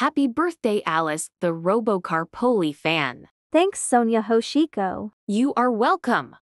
Happy birthday, Alice, the Robocar Poli fan. Thanks, Sonia Hoshiko. You are welcome.